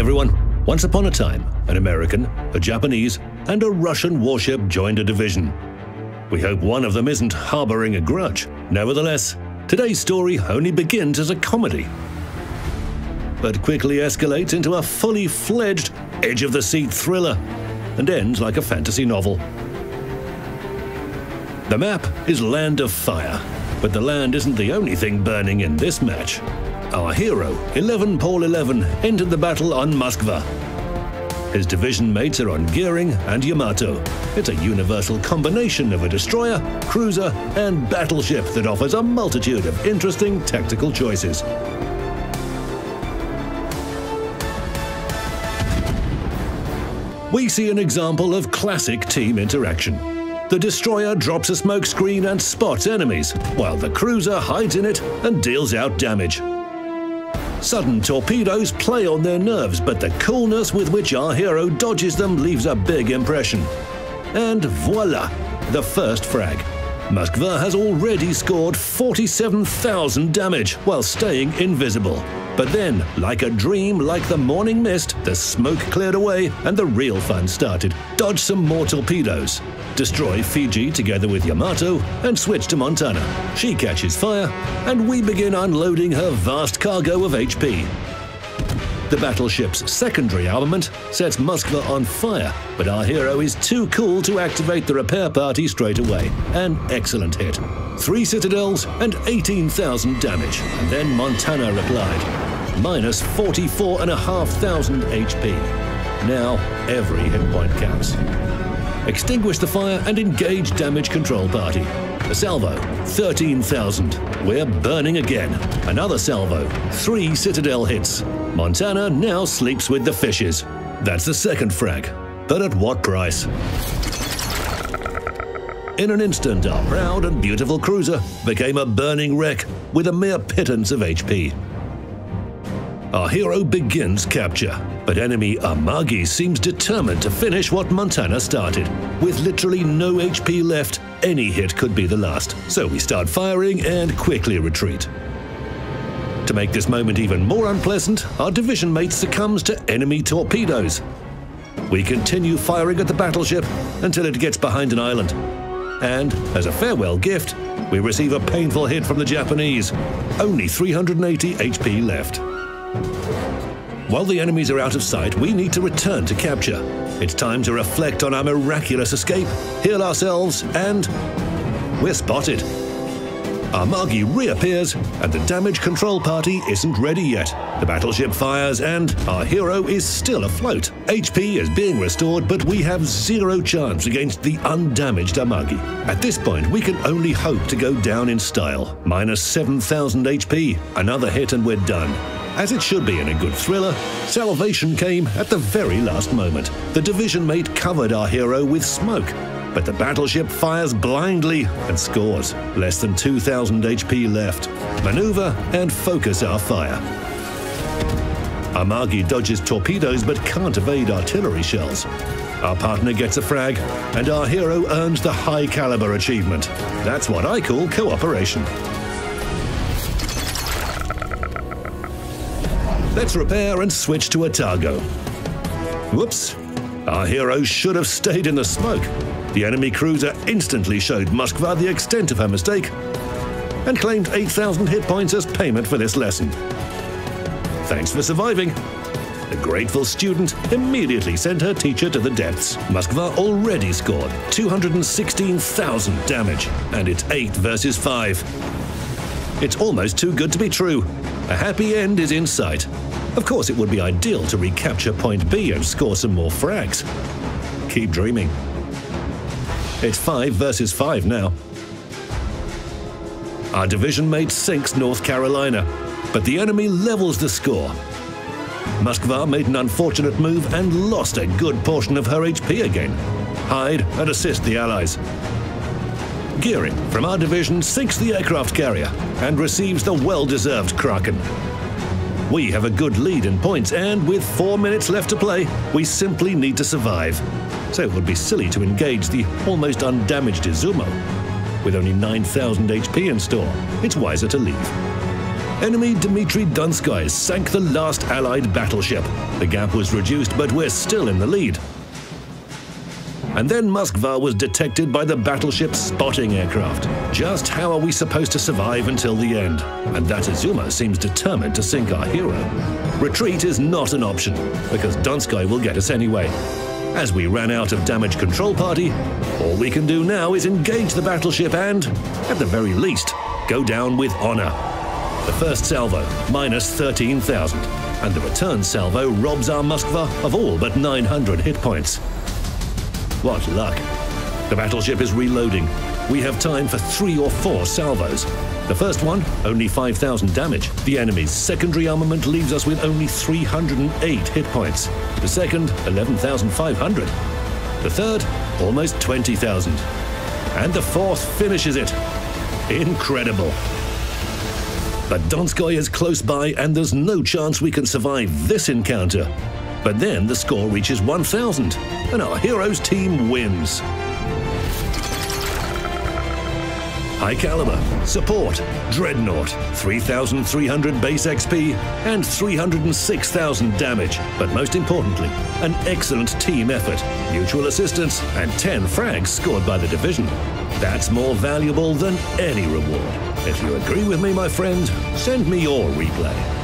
everyone. Once upon a time, an American, a Japanese, and a Russian warship joined a division. We hope one of them isn't harboring a grudge. Nevertheless, today's story only begins as a comedy, but quickly escalates into a fully fledged, edge of the seat thriller and ends like a fantasy novel. The map is Land of Fire, but the land isn't the only thing burning in this match. Our hero, 11 Paul 11, entered the battle on Moskva. His division mates are on Gearing and Yamato. It's a universal combination of a destroyer, cruiser, and battleship that offers a multitude of interesting tactical choices. We see an example of classic team interaction. The destroyer drops a smokescreen and spots enemies, while the cruiser hides in it and deals out damage. Sudden torpedoes play on their nerves, but the coolness with which our hero dodges them leaves a big impression. And voila, the first frag. Moskva has already scored 47,000 damage while staying invisible. But then, like a dream, like the morning mist, the smoke cleared away and the real fun started. Dodge some more torpedoes. Destroy Fiji together with Yamato and switch to Montana. She catches fire and we begin unloading her vast cargo of HP. The battleship's secondary armament sets Moskva on fire, but our hero is too cool to activate the repair party straight away. An excellent hit. Three citadels and 18,000 damage, and then Montana replied. Minus 44,500 HP. Now every hit point counts. Extinguish the fire and engage damage control party. A salvo, 13,000. We're burning again. Another salvo, three Citadel hits. Montana now sleeps with the fishes. That's the second frag. But at what price? In an instant, our proud and beautiful cruiser became a burning wreck with a mere pittance of HP. Our hero begins capture, but enemy Amagi seems determined to finish what Montana started. With literally no HP left, any hit could be the last, so we start firing and quickly retreat. To make this moment even more unpleasant, our division mate succumbs to enemy torpedoes. We continue firing at the battleship until it gets behind an island. And, as a farewell gift, we receive a painful hit from the Japanese. Only 380 HP left. While the enemies are out of sight, we need to return to capture. It's time to reflect on our miraculous escape, heal ourselves, and we're spotted. Amagi reappears, and the damage control party isn't ready yet. The battleship fires, and our hero is still afloat. HP is being restored, but we have zero chance against the undamaged Amagi. At this point, we can only hope to go down in style. Minus 7,000 HP, another hit, and we're done. As it should be in a good thriller, salvation came at the very last moment. The division mate covered our hero with smoke, but the battleship fires blindly and scores. Less than 2,000 HP left. Maneuver and focus our fire. Amagi dodges torpedoes but can't evade artillery shells. Our partner gets a frag, and our hero earns the high caliber achievement. That's what I call cooperation. Let's repair and switch to Atago. Whoops. Our hero should have stayed in the smoke. The enemy cruiser instantly showed Moskva the extent of her mistake and claimed 8,000 hit points as payment for this lesson. Thanks for surviving. The grateful student immediately sent her teacher to the depths. Moskva already scored 216,000 damage, and it's 8 versus 5. It's almost too good to be true. A happy end is in sight. Of course, it would be ideal to recapture point B and score some more frags. Keep dreaming. It's 5 versus 5 now. Our division mate sinks North Carolina, but the enemy levels the score. Moskva made an unfortunate move and lost a good portion of her HP again. Hide and assist the Allies. Gearing from our division sinks the aircraft carrier and receives the well-deserved Kraken. We have a good lead in points, and with four minutes left to play, we simply need to survive. So it would be silly to engage the almost undamaged Izumo. With only 9,000 HP in store, it's wiser to leave. Enemy Dmitry Donskoy sank the last Allied battleship. The gap was reduced, but we're still in the lead. And then Moskva was detected by the battleship's spotting aircraft. Just how are we supposed to survive until the end? And that Izumo seems determined to sink our hero. Retreat is not an option, because Donskoy will get us anyway. As we ran out of damage control party, all we can do now is engage the battleship and, at the very least, go down with honor. The first salvo, minus 13,000, and the return salvo robs our Moskva of all but 900 hit points. What luck. The battleship is reloading. We have time for three or four salvos. The first one, only 5,000 damage. The enemy's secondary armament leaves us with only 308 hit points. The second, 11,500. The third, almost 20,000. And the fourth finishes it. Incredible. But Donskoy is close by, and there's no chance we can survive this encounter. But then the score reaches 1,000, and our hero's team wins. High Caliber, Support, Dreadnought, 3,300 base XP, and 306,000 damage. But most importantly, an excellent team effort, mutual assistance, and 10 frags scored by the division. That's more valuable than any reward. If you agree with me, my friend, send me your replay.